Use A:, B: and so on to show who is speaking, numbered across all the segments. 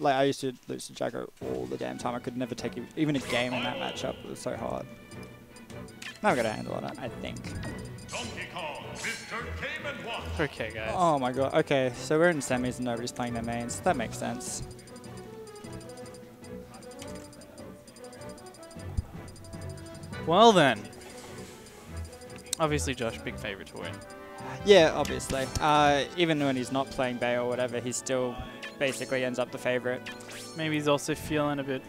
A: Like I used to lose to Jago all the damn time. I could never take even a game in that matchup. It was so hard. Now I got a handle on it, I think.
B: Donkey Kong, Mr. Game and Watch.
C: Okay, guys.
A: Oh my god. Okay, so we're in semis and nobody's playing their mains. That makes sense.
C: Well then. Obviously, Josh, big favorite to win.
A: Yeah, obviously. Uh, even when he's not playing Bay or whatever, he's still basically ends up the favorite.
C: Maybe he's also feeling a bit.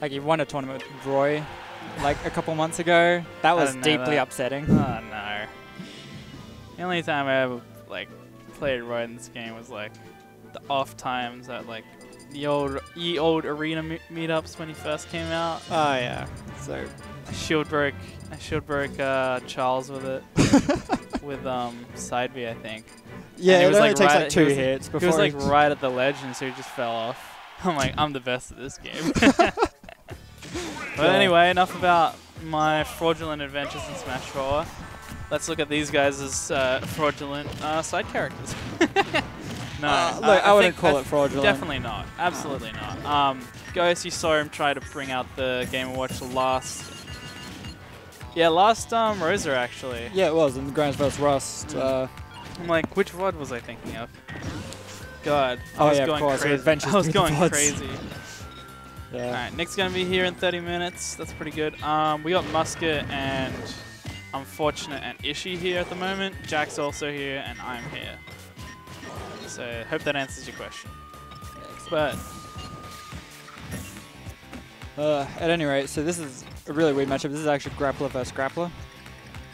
A: Like he won a tournament with Roy like a couple months ago. That was deeply
C: that.
A: upsetting.
C: Oh no. The only time I ever like played Roy in this game was like the off times at like the old ye old arena me- meetups when he first came out.
A: Oh yeah. So
C: I shield broke. I shield broke uh, Charles with it with um side B I think.
A: Yeah, it
C: was,
A: only
C: like,
A: takes
C: right
A: like
C: at-
A: two
C: was-
A: hits before
C: He was like
A: he-
C: right at the ledge and so he just fell off. I'm like I'm the best at this game. but anyway, enough about my fraudulent adventures in Smash 4. Let's look at these guys as uh, fraudulent uh, side characters. no,
A: Uh, look, I wouldn't call
C: I
A: it fraudulent.
C: Definitely not. Absolutely not. Um, Ghost, you saw him try to bring out the Game & Watch last... Yeah, last um, Rosa, actually.
A: Yeah, it was in the Grands vs Rust. Uh,
C: I'm like, which VOD was I thinking of? God, I
A: Oh,
C: was
A: yeah, of
C: going
A: course,
C: crazy. I was going crazy.
A: yeah.
C: Alright, Nick's gonna be here in 30 minutes. That's pretty good. Um, we got Musket and Unfortunate and Ishi here at the moment. Jack's also here, and I'm here. So hope that answers your question. But
A: Uh, at any rate, so this is a really weird matchup. This is actually grappler versus grappler,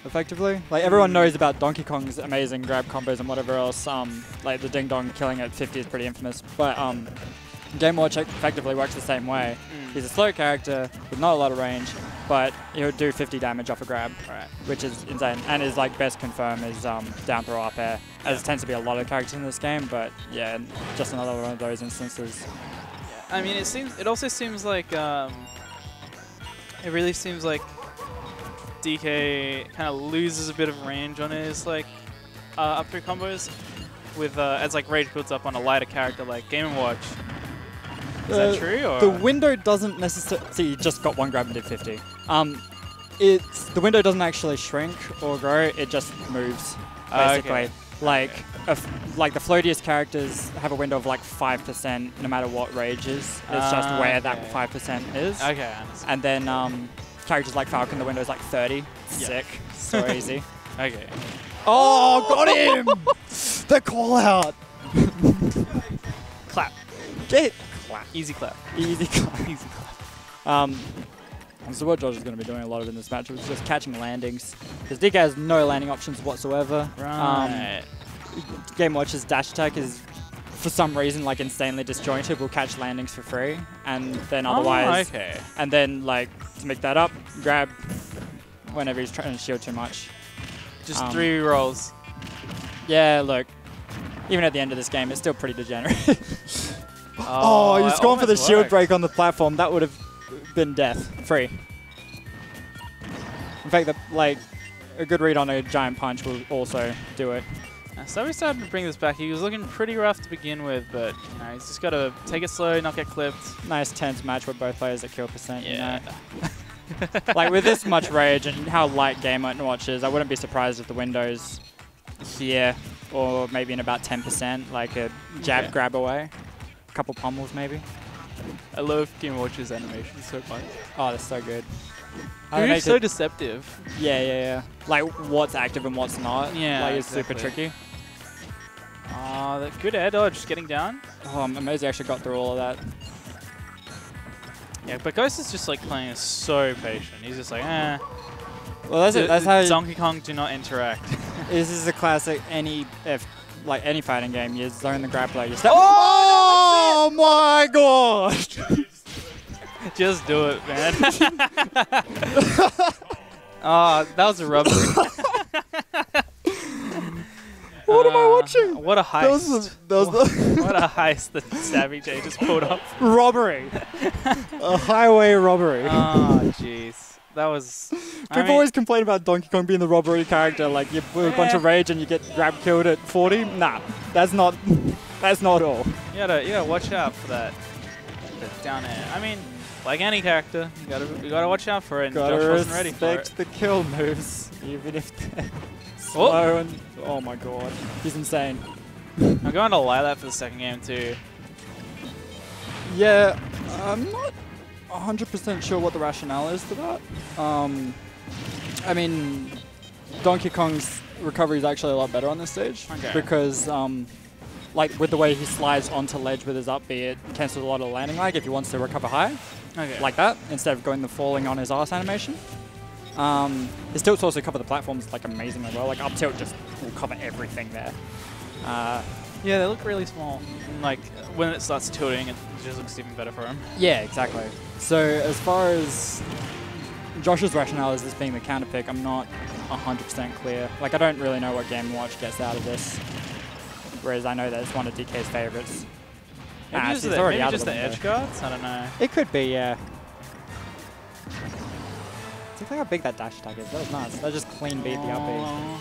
A: effectively. Like everyone knows about Donkey Kong's amazing grab combos and whatever else. Um, like the ding dong killing at 50 is pretty infamous. But um, Game Watch effectively works the same way.
C: mm,
A: He's a slow character with not a lot of range, but he'll do 50 damage off a grab,
C: Right.
A: which is insane. And his like best confirm is um, down throw up air, as it tends to be a lot of characters in this game. But yeah, just another one of those instances.
C: I mean, it seems. It also seems like. Um, it really seems like DK kind of loses a bit of range on his like uh, up through combos with uh, as like rage builds up on a lighter character like Game Watch. Is
A: Uh,
C: that true? Or
A: The window doesn't necessarily. See, you just got one grab and did 50. Um, it's the window doesn't actually shrink or grow. It just moves,
C: okay.
A: basically. Like, a f- like the floatiest characters have a window of like five percent, no matter what rage is. It's just
C: Ah,
A: where that five percent is.
C: Okay, I understand.
A: And then um, characters like Falcon, the window is like 30.
C: Yeah.
A: Sick. So easy.
C: Okay.
A: Oh, got him! the call out. clap. Get clap.
C: Easy clap.
A: Easy clap.
C: Easy clap.
A: Um, so what Josh is going to be doing a lot of in this match is just catching landings. Because DK has no landing options whatsoever.
C: Right.
A: Um, Game Watch's dash attack is, for some reason, like insanely disjointed. Will catch landings for free, and then otherwise,
C: Oh, okay.
A: and then like to make that up, grab whenever he's trying to shield too much.
C: Just
A: um,
C: three rolls.
A: Yeah, look. Even at the end of this game, it's still pretty degenerate.
C: Oh,
A: oh, he's
C: it
A: gone for the shield
C: worked.
A: break on the platform. That would have been death. Free. In fact, the, like a good read on a giant punch will also do it.
C: Uh, So we started to bring this back. He was looking pretty rough to begin with, but you know, he's just got to take it slow, not get clipped.
A: Nice tense match with both players at kill percent.
C: Yeah.
A: You know? like with this much rage and how light Game Watch is, I wouldn't be surprised if the windows here or maybe in about 10%, like a jab
C: Okay.
A: grab away. A couple pummels maybe.
C: I love Game Watch's animation so much.
A: Oh, that's so good.
C: He's so deceptive.
A: Yeah, yeah, yeah. Like what's active and what's not.
C: Yeah,
A: Like it's super tricky.
C: Ah, that good air dodge, getting down.
A: Oh, I'm amazed he actually got through all of that.
C: Yeah, but Ghost is just like playing so patient. He's just like, eh.
A: Well, that's it. That's how.
C: Donkey Kong do not interact.
A: this is a classic. Any if like any fighting game, you zone the grappler. You step.
C: Oh,
A: Oh my god!
C: just do it, man. Ah, that was a rubber.
A: What am I watching?
C: Uh, What a heist.
A: That was the, that was the
C: what a heist that Stabby J just pulled off.
A: robbery. a highway robbery.
C: Oh, jeez. That was. I
A: People
C: mean,
A: always complain about Donkey Kong being the robbery character. Like you put a bunch of rage and you get grab killed at 40. Nah, that's not. That's not all.
C: you gotta, you gotta watch out for that. down air. I mean, like any character, you gotta you gotta watch out for it. And
A: Gotta
C: Josh wasn't ready for it.
A: the kill moves, even if they're slow and oh my god, he's insane.
C: I'm going to allow that for the second game too.
A: Yeah, I'm not 100% sure what the rationale is for that. Um, I mean, Donkey Kong's recovery is actually a lot better on this stage
C: Okay.
A: because, um, like, with the way he slides onto ledge with his up B, it cancels a lot of landing lag if he wants to recover high,
C: Okay.
A: like that, instead of going the falling on his arse animation. Um, his tilts also cover the platforms like amazingly well. Like up tilt just will cover everything there. Uh,
C: yeah, they look really small. And, like when it starts tilting, it just looks even better for him.
A: Yeah, exactly. So as far as Josh's rationale as this being the counter pick, I'm not 100% clear. Like, I don't really know what Game Watch gets out of this. Whereas I know that it's one of DK's favorites.
C: Maybe
A: Ah,
C: just,
A: so
C: the, maybe just
A: the
C: the edge guards. I don't know.
A: It could be, yeah. Look how big that dash attack is. That was nuts. That just clean beat the up.
C: Oh.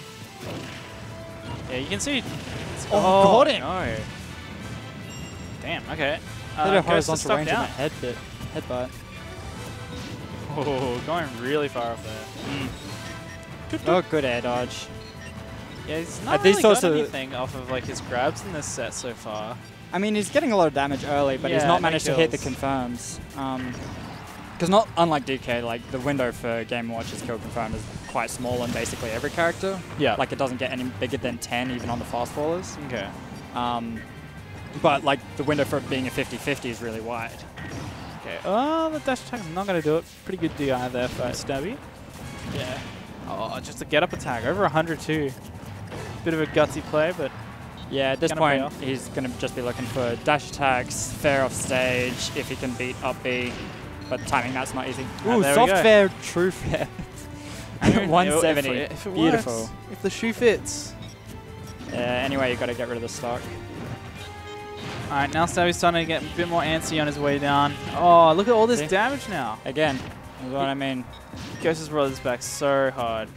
C: Yeah, you can see.
A: Oh, got him.
C: No. Damn. Okay. Uh,
A: a
C: to
A: horizontal range in
C: down.
A: that head bit. Headbutt.
C: Oh, going really far off there.
A: Oh, good air dodge.
C: Yeah, he's not really got anything off of like his grabs in this set so far.
A: I mean, he's getting a lot of damage early, but he's not
C: no
A: managed to hit the confirms. Because not unlike DK, like the window for Game Watch's kill confirm is quite small on basically every character.
C: Yeah.
A: Like it doesn't get any bigger than 10 even on the fast fallers.
C: okay.
A: Um, but like the window for it being a 50-50 is really wide.
C: Okay. Oh, the dash attack is not going to do it. Pretty good DI there for Stabby.
A: Yeah.
C: Oh, just a get up attack. Over 102. Bit of a gutsy play, but
A: Yeah, at this
C: Gonna
A: point, he's going to just be looking for dash attacks, fair off stage, if he can beat up B. But timing that's not easy. Ooh, soft fair, true fair. 170.
C: If, if it
A: Beautiful.
C: works, if the shoe fits.
A: Yeah, anyway, you got to get rid of the stock.
C: All right, now Stabby's starting to get a bit more antsy on his way down. Oh, look at all this
A: See?
C: damage now.
A: Again, is what I mean.
C: Ghost brought this back so hard.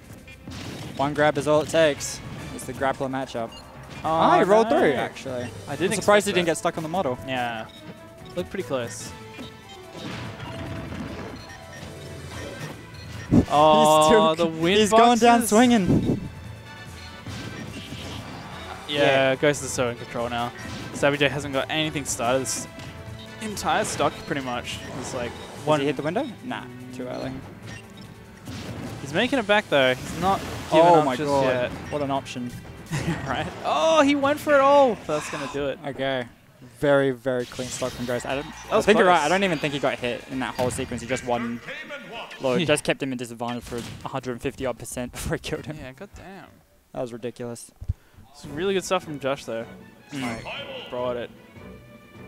A: One grab is all it takes. It's the grappler matchup.
C: Oh,
A: he rolled
C: no.
A: through, actually.
C: I didn't
A: I'm surprised he didn't get stuck on the model.
C: Yeah, looked pretty close. Oh,
A: He's
C: the wind
A: He's going down swinging.
C: Yeah, Ghost is so in control now. Stabby J hasn't got anything started. This entire stock, pretty much. It's like
A: Did
C: one.
A: he hit the window? Nah, too early.
C: He's making it back though. He's not oh giving
A: Oh
C: up
A: my
C: just
A: god,
C: yet.
A: what an option.
C: right? Oh, he went for it all. That's gonna do it.
A: Okay. Very, very clean stock from Ghost. I, don't, I
C: was
A: think you're right. I don't even think he got hit in that whole sequence. He just won.
B: Came and watched.
A: Look, just kept him in disadvantage for 150 odd percent before he killed him.
C: Yeah, goddamn.
A: That was ridiculous.
C: Some really good stuff from Josh though.
A: Mm.
C: Like,
B: Final
C: brought it.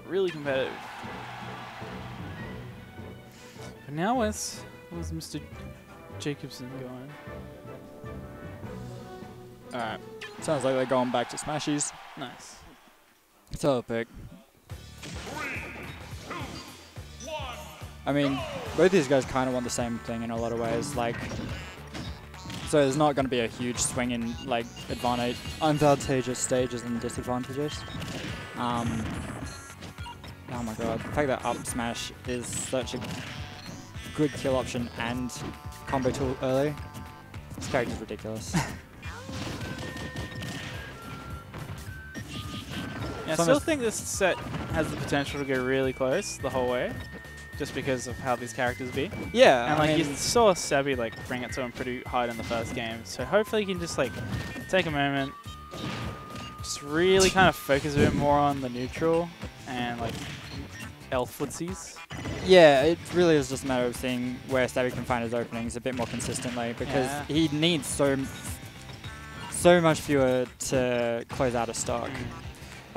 C: Really competitive. But now where's, where's Mr. Jacobson going?
A: Alright. Sounds like they're going back to Smashville.
C: Nice.
A: Solo pick.
B: three, two, one.
A: I mean, both these guys kind of want the same thing in a lot of ways. Like, so there's not going to be a huge swing in like advantage, advantageous stages and disadvantages. Um, oh my god, the fact that up smash is such a good kill option and combo tool early. This character's ridiculous.
C: Yeah, I still think this set has the potential to go really close the whole way, just because of how these characters be.
A: yeah,
C: And
A: I
C: like
A: mean,
C: you saw Stabby like bring it to him pretty hard in the first game, so hopefully he can just like take a moment, just really kind of focus a bit more on the neutral and like elf footsies.
A: Yeah, it really is just a matter of seeing where Stabby can find his openings a bit more consistently because
C: Yeah.
A: he needs so so much fewer to close out a stock. Mm.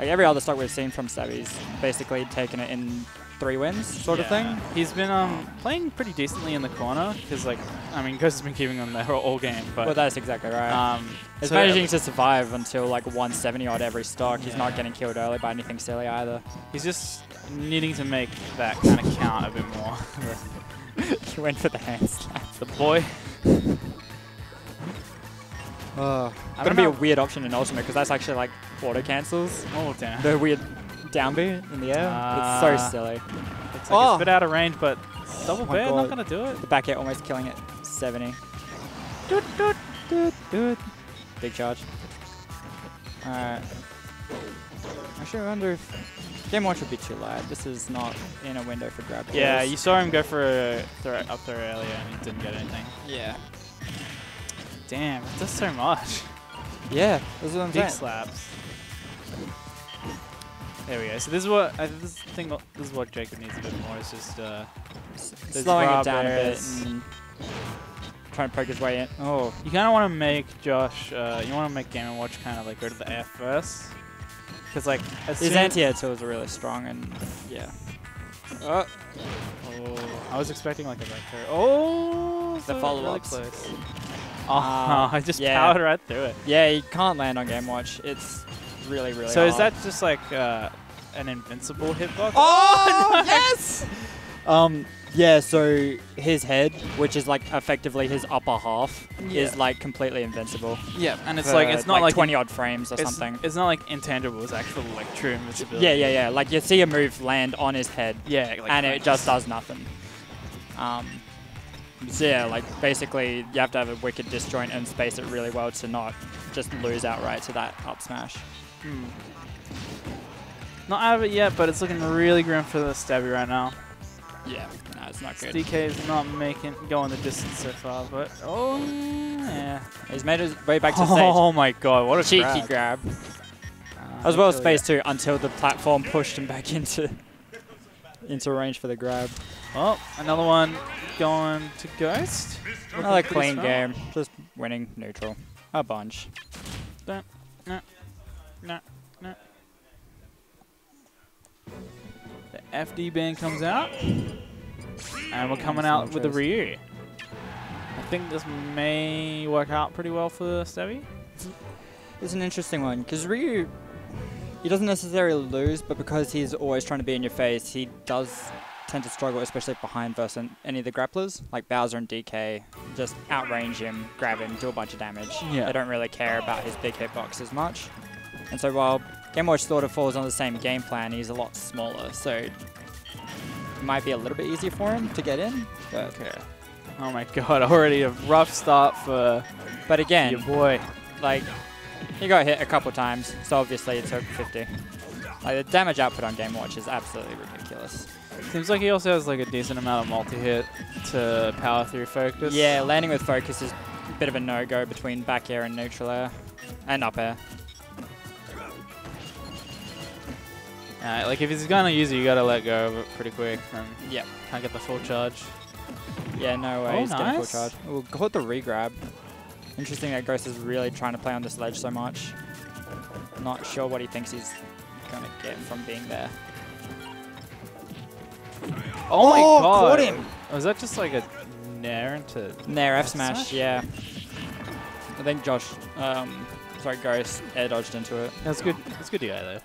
A: Like every other stock we've seen from Stabby's basically taken it in three wins sort of thing.
C: He's been um playing pretty decently in the corner because like I mean Ghost has been keeping him there all game, but
A: Well, that's exactly right.
C: um
A: He's
C: so-
A: managing to survive until like 170 odd every stock. He's not getting killed early by anything silly either.
C: he's just needing to make that kind of count a bit more.
A: he went for the hand slap.
C: the boy.
A: Oh,
C: I
A: gonna be a weird option in Ultimate because that's actually like auto cancels.
C: Oh damn.
A: the weird down B in the air.
C: Ah.
A: it's so silly.
C: Looks like
A: Oh.
C: it's a bit out of range, but double
A: my
C: bear not gonna do it.
A: The back air almost killing it. 70. Doot, doot, doot, doot. Big charge. Alright. Actually, I wonder if Game Watch would be too loud. This is not in a window for grab.
C: Yeah,
A: kills.
C: you saw him go for a throw up throw earlier and he didn't get anything.
A: Yeah.
C: Damn, it does so much.
A: Yeah, that's what I'm
C: Big
A: saying.
C: slaps. There we go. So this is what I this thing. This is what Jacob needs a bit more. Is just uh,
A: Slowing it down a bit and trying to poke his way in. Oh,
C: you kind of want to make Josh. Uh, you want to make Game and Watch kind of like go to the air first, because like
A: his anti-air tools are really strong and yeah. Oh,
C: Oh, I was expecting like a back throw. Oh,
A: The
C: so
A: follow-ups.
C: Really close. Oh,
A: Ah,
C: I just
A: yeah.
C: powered right through it.
A: yeah, you can't land on Game Watch. It's really, really
C: so is that just like uh, an invincible hitbox?
A: Oh, yes! Um, yeah, so his head, which is like effectively his upper half,
C: Yeah.
A: is like completely invincible.
C: Yeah, and it's like it's not like,
A: 20 odd frames or
C: it's,
A: something.
C: It's not like intangible. It's actual like true invincibility.
A: Yeah, yeah, yeah. Like you see a move land on his head,
C: yeah. Like
A: and it just does nothing. Um, so yeah, like basically you have to have a wicked disjoint and space it really well to not just lose outright to that up smash.
C: Hmm. Not out of it yet, but it's looking really grim for the Stabby right now.
A: Yeah, no, it's not good.
C: DK is not making going the distance so far, but oh yeah.
A: He's made his way back to stage.
C: Oh my god, what a
A: Cheeky
C: grab.
A: grab.
C: Uh,
A: As well as
C: hopefully-
A: space too, until the platform pushed him back into into range for the grab.
C: Oh, another one going to Ghost.
A: Another clean game, just winning neutral. A bunch.
C: No, no, no. The FD band comes out. And we're coming out with the. Ryu. I think this may work out pretty well for Stevie.
A: It's an interesting one because Ryu, he doesn't necessarily lose, but because he's always trying to be in your face, he does tend to struggle, especially behind versus any of the grapplers like Bowser and DK. Just outrange him, grab him, do a bunch of damage.
C: Yeah.
A: They don't really care about his big hitbox as much. And so while Game Watch sort of falls on the same game plan, he's a lot smaller, so it might be a little bit easier for him to get in. But,
C: Okay. Oh my god, already a rough start for
A: but again,
C: your boy.
A: like he got hit a couple times, so obviously it took 50. Like the damage output on Game Watch is absolutely ridiculous.
C: Seems like he also has like a decent amount of multi-hit to power through focus.
A: Yeah, landing with focus is a bit of a no-go between back air and neutral air, and up air.
C: Like if he's gonna use it, you gotta let go of it pretty quick. And
A: Yep.
C: can't get the full charge.
A: Yeah, no way.
C: Oh,
A: he's getting full
C: nice.
A: charge. We'll caught the regrab. Interesting that Ghost is really trying to play on this ledge so much. Not sure what he thinks he's gonna get from being there.
C: Oh, my
A: Oh,
C: god!
A: caught him!
C: Was that just like a nair into?
A: Nair F smash,
C: smash?
A: yeah. I think Josh, um, sorry, Ghost air dodged into it.
C: That's good. That's good to go though.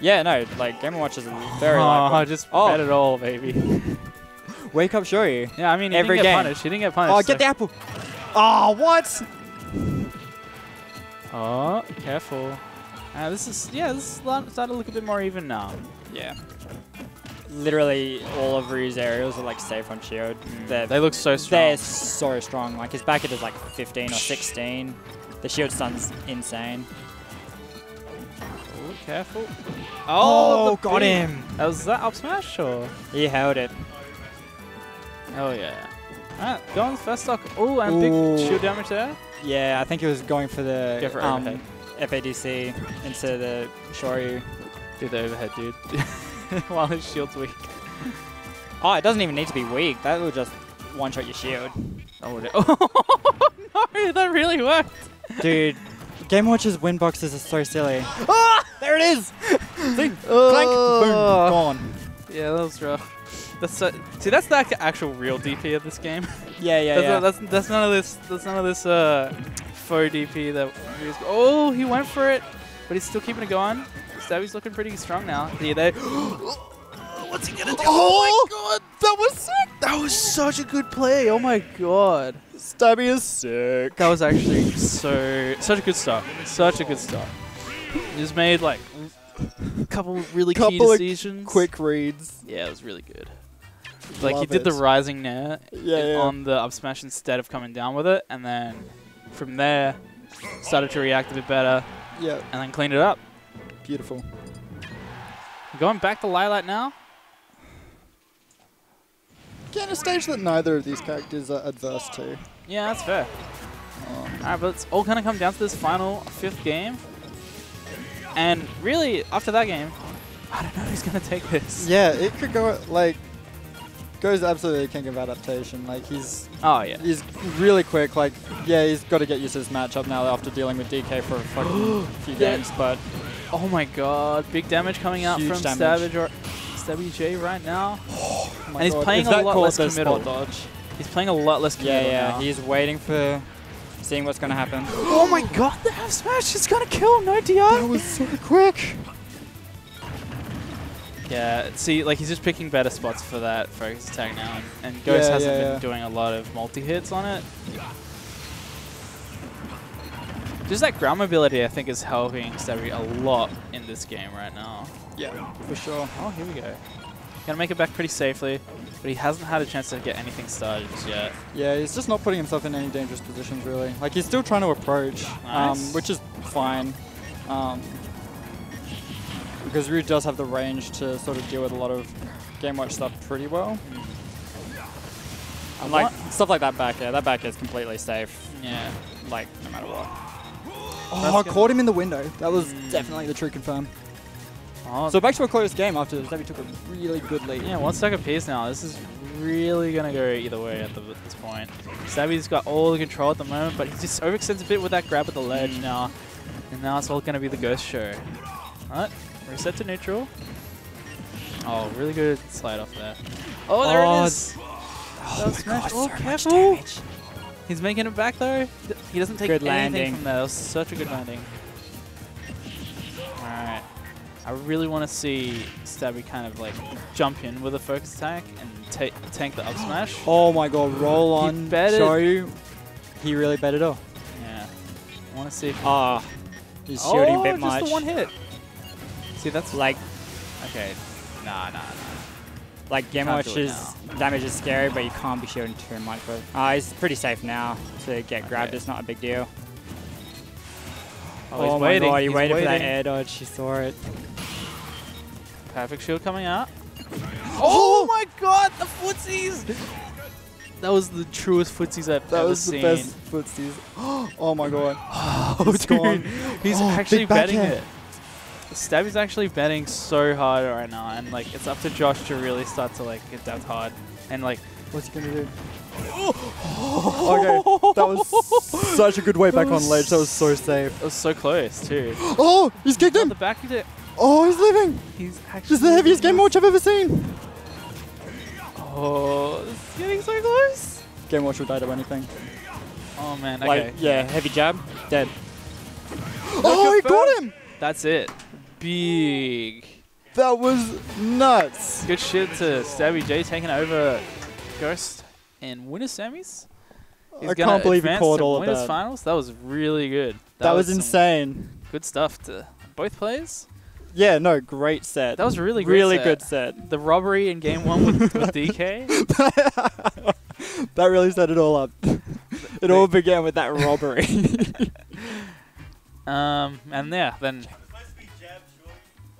A: Yeah, no, like Game Watch is very
C: oh,
A: like.
C: just
A: Oh.
C: bet it all, baby.
A: Wake up, show you.
C: yeah, I mean, he
A: Every
C: didn't get
A: game.
C: punished. He didn't get punished.
A: Oh, get the apple. Oh, what?
C: Oh, careful. Uh, this is yeah. This is starting to look a bit more even now.
A: Yeah. Literally, all of Ryu's aerials are like safe on shield. They're,
C: They look so strong.
A: they're so strong. Like his back hit is like 15 or 16. The shield stun's insane.
C: Oh, careful.
A: Oh,
C: the
A: got
C: big-
A: him.
C: Uh, Was that up smash or?
A: He held it.
C: Oh yeah. Alright, go on first stock. Oh, and
A: Ooh.
C: big shield damage there.
A: Yeah, I think he was going for the
C: Go for
A: um. FADC into the Shoryu.
C: Do the overhead, dude. While his shield's weak.
A: Oh, it doesn't even need to be weak. That will just one-shot your shield.
C: Oh, no, that really worked.
A: Dude, Game Watch's win boxes are so silly. Ah! There it is! See? Clank! Boom! Gone.
C: Yeah, that was rough. That's so, see, that's the ac- actual real DP of this game.
A: Yeah, yeah,
C: that's,
A: yeah.
C: that's that's none of this. That's none of this uh, faux DP that. was- oh, he went for it, but he's still keeping it going. Stabby's looking pretty strong now. Yeah, they. What's he gonna do? Oh, my oh god, that was sick! That was such a good play. Oh my god,
A: Stabby is sick.
C: that was actually so such a good start. Such a good start. He just made like a couple really key
A: Couple of
C: decisions.
A: Quick reads.
C: Yeah, it was really good. Like he
A: Love
C: did the rising nair
A: Yeah, yeah.
C: on the up smash instead of coming down with it, and then from there started to react a bit better,
A: Yeah,
C: and then cleaned it up.
A: Beautiful.
C: Going back to Lylat now.
A: Again, a stage that neither of these characters are adverse to.
C: Yeah, that's fair.
A: Um,
C: Alright, but it's all kind of come down to this final fifth game. And really, after that game, I don't know who's going to take this.
A: yeah, it could go like goes absolutely king of adaptation. Like he's
C: Oh, yeah.
A: he's really quick. Like yeah, he's got to get used to this matchup now after dealing with DK for a fucking few
C: Yeah.
A: games. But
C: Oh my god, big damage coming out from
A: damage.
C: Savage or Stabby J right now.
A: oh
C: And he's
A: God,
C: playing
A: is
C: a lot less committal.
A: dodge?
C: He's playing a lot less
D: Yeah,
C: committal
D: yeah.
C: now.
D: He's waiting for seeing what's gonna happen.
C: oh my god, the half smash is gonna kill no
A: That
C: DR.
A: was so quick.
C: Yeah, see, like he's just picking better spots for that focus attack now, and, and Ghost
A: Yeah,
C: hasn't
A: yeah,
C: been doing a lot of multi hits on it. Just that ground mobility, I think, is helping Stabby a lot in this game right now.
A: Yeah, for sure.
C: Oh, here we go. Gonna make it back pretty safely, but he hasn't had a chance to get anything started just yet.
A: Yeah, he's just not putting himself in any dangerous positions really. Like he's still trying to approach, um, which is fine. Um, because Ryu does have the range to sort of deal with a lot of game watch stuff pretty well.
D: And like stuff like that back air, that back air is completely safe.
C: Yeah.
D: Like no matter what.
A: Oh, I caught him in the window. That was
C: Mm.
A: definitely the true confirm.
C: Oh,
A: So back to a close game after Stabby took a really good lead.
C: yeah, one second stack apiece now. This is really gonna go either way at, the, at this point. Stabby's got all the control at the moment, but he just overextends a bit with that grab at the ledge
A: Mm.
C: now. And now it's all gonna be the ghost show. Alright, reset to neutral. Oh, really good slide off there. Oh, there
A: Oh,
C: it is!
A: Oh
C: That smashed.
A: god,
C: Oh,
A: so
C: careful. He's making it back though. He doesn't take
D: Good
C: anything
D: landing.
C: from that. That was such a good landing. Alright. I really want to see Stabby kind of like jump in with a focus attack and ta tank the up smash.
A: Oh my god, roll
C: He
A: on,
C: bet it.
A: show you. He really bet it off.
C: Yeah. I want to see if
D: Ah, he's shooting
C: oh,
D: a bit
C: just
D: much.
C: the one hit. See, that's
D: Like
C: okay. Nah, nah, nah.
D: like game
C: Can't
D: watch's damage is scary, but you can't be shooting too much. But uh, he's pretty safe now to get grabbed.
C: Okay.
D: It's not a big deal.
C: Oh, he's
D: my
C: waiting.
D: god, he
C: he's
D: waited for that
C: waiting.
D: air dodge. He saw it.
C: Perfect shield coming out. Oh my god, the footsies! That was the truest footsies I've
A: That
C: ever seen.
A: That was the
C: seen.
A: best footsies. Oh my god.
C: Oh,
A: It's
C: dude.
A: gone.
C: He's
A: Oh,
C: actually
A: big
C: betting
A: backhand.
C: It. Stabby's actually betting so hard right now, and like it's up to Josh to really start to like get that hard, and like
A: What's he gonna do? okay, that was such a good way back on ledge. That was so safe.
C: it was so close too.
A: Oh, he's kicked him.
C: the back of it,
A: Oh, he's living.
C: he's actually.
A: This is the heaviest game watch I've ever seen.
C: Oh, this is getting so close.
A: Game watch will die to anything.
C: Oh man, okay.
D: Like yeah, heavy jab, dead.
A: Oh, he got him.
C: That's it. Big.
A: That was nuts.
C: Good shit to Stabby J taking over Ghost in winners semis. He's
A: I can't believe he caught all of that.
C: finals. That was really good.
A: That, was,
C: some
A: insane.
C: Good stuff to both players.
A: Yeah, no, great set.
C: That was really great
A: really
C: set.
A: good set.
C: The robbery in game one with, with DK.
A: that really set it all up. it all began with that robbery.
C: Um, and yeah, then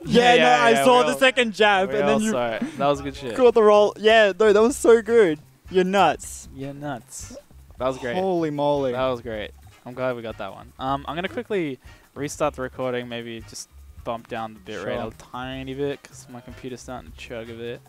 A: yeah,
C: Yeah,
A: no,
C: yeah,
A: I
C: yeah,
A: saw the
C: all-
A: second jab, and then you.
C: That was good shit.
A: caught the roll. Yeah, no, that was so good. You're nuts.
C: You're nuts. That was great.
A: Holy moly.
C: That was great. I'm glad we got that one. Um, I'm gonna quickly restart the recording. Maybe just bump down the bit rate
A: Sure.
C: a tiny bit because my computer's starting to chug a bit.